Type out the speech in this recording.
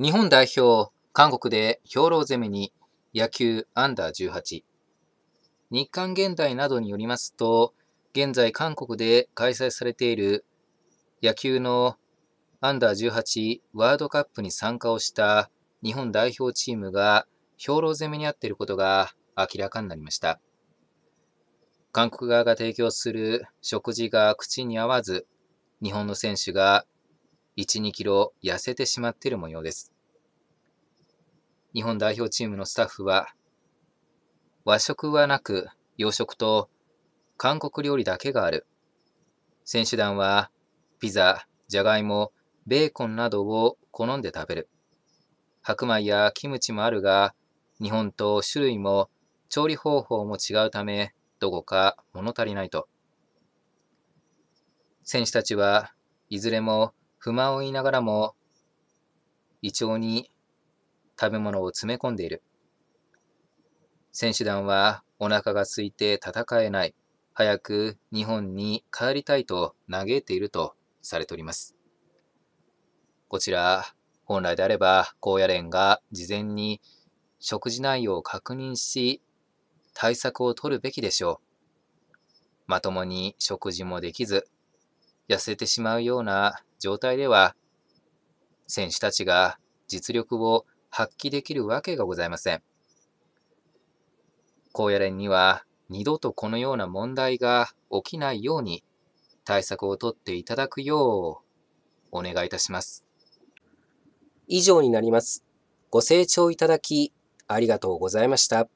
日本代表、韓国で兵糧攻めに野球アンダー18。日韓現代などによりますと、現在韓国で開催されている野球のアンダー18ワールドカップに参加をした日本代表チームが兵糧攻めにあっていることが明らかになりました。韓国側が提供する食事が口に合わず、日本の選手が1、2キロ痩せてしまっている模様です。日本代表チームのスタッフは、和食はなく洋食と韓国料理だけがある。選手団はピザ、じゃがいも、ベーコンなどを好んで食べる。白米やキムチもあるが、日本と種類も調理方法も違うため、どこか物足りないと。選手たちはいずれも不満を言いながらも、胃腸に食べ物を詰め込んでいる。選手団はお腹が空いて戦えない。早く日本に帰りたいと嘆いているとされております。こちら、本来であれば高野連が事前に食事内容を確認し、対策を取るべきでしょう。まともに食事もできず、痩せてしまうような状態では、選手たちが実力を発揮できるわけがございません。高野連には二度とこのような問題が起きないように対策を取っていただくようお願いいたします。以上になります。ご清聴いただきありがとうございました。